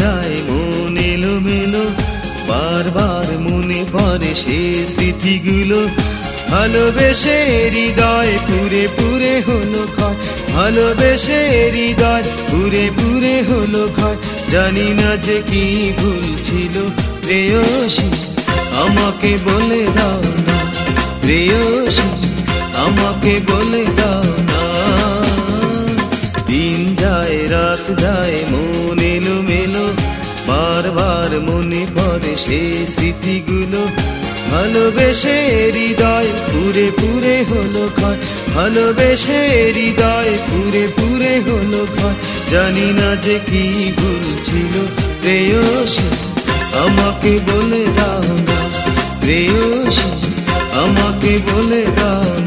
যায় মন এলোমেলো, বারবার মনে পড়ে সে স্মৃতিগুলো। ভালোবেসে হৃদয় পুরে পুরে হলো ভালোবেসে হৃদয় পুরে পুরে হলো জানি না যে কি ভুল ছিল, প্রেয়সী, আমাকে বলে দাও না, প্রেয়সী, আমাকে বলে দাও রাত যায়, মন এলো মেলো বারবার মনে পড়ে সেই স্মৃতিগুলো। ভালোবেসে হৃদয় পুরে পুরে হলো ক্ষয়। ভালোবেসে হৃদয় পুরে পুরে হলো ক্ষয়। জানি না যে কি ভুল ছিল, প্রেয়সী। আমাকে বলে দাও না, প্রেয়সী। আমাকে বলে দাও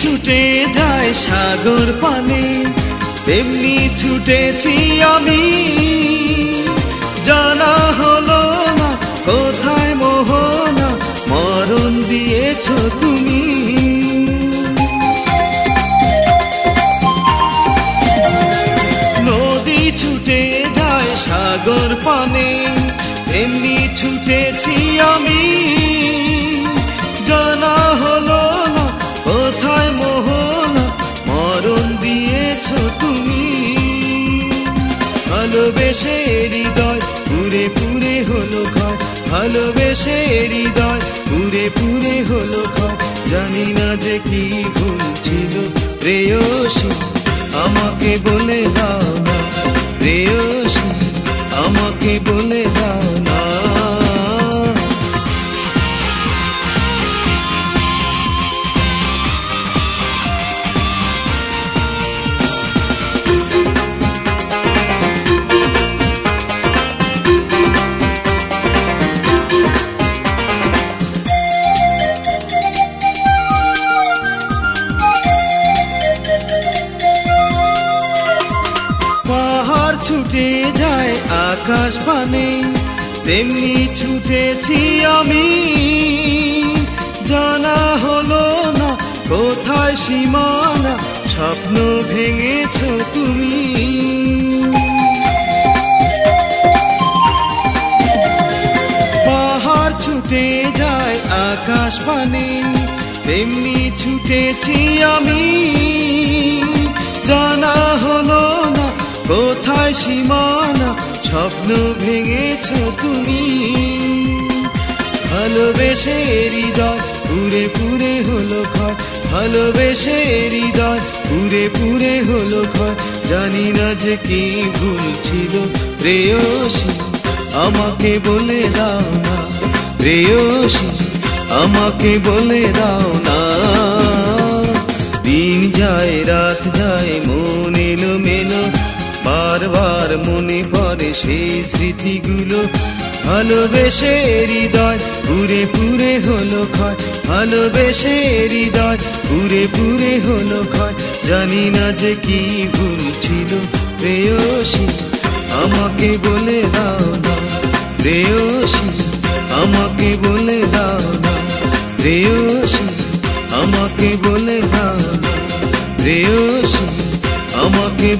ছুটে যায় সাগর পানে, তেমনি ছুটেছি আমি। জানা হলো না কোথায় মোহনা, মরণ দিয়েছ তুমি। নদী ছুটে যায় সাগর পানে, তেমনি ছুটেছি আমি। ভালোবেসে হৃদয়, পুরে পুরে হলো ঘর। ভালোবেসে হৃদয়, পুরে পুরে হলো ঘর। জানি না যে কি ভুল ছিল, প্রেয়সী, আমাকে বলে দাও না, প্রেয়সী, আমাকে বলে দাও পাহাড় ছুটে যায় আকাশ পানে, তেমনি ছুটেছি আমি। জানা হলো না কোথায় সীমানা, স্বপ্ন ভেঙেছ তুমি। পাহাড় ছুটে যায় আকাশ পানে, তেমনি ছুটেছি আমি। কোথায় সীমানা, স্বপ্ন ভেঙেছ তুমি। ভালোবেসে হৃদয়, পুরে পুরে হলো ক্ষয় ভালোবেসে হৃদয়, পুরে পুরে হলো ক্ষয় জানি না যে কি ভুল ছিল, প্রেয়সী। আমাকে বলে দাও না, প্রেয়সী। আমাকে বলে দাও না, দিন যায়, রাত যায় বারবার মনে পড়ে সেই স্মৃতিগুলো। ভালোবেসে হৃদয়, পুরে পুরে হলো ক্ষয়। ভালোবেসে হৃদয়, পুরে পুরে হলো ক্ষয়। জানি না যে কি ভুল ছিল, প্রেয়সী। আমাকে বলে দাও না, প্রেয়সী। আমাকে বলে দাও না, প্রেয়সী। আমাকে বলে দাও না, প্রেয়সী। আমাকে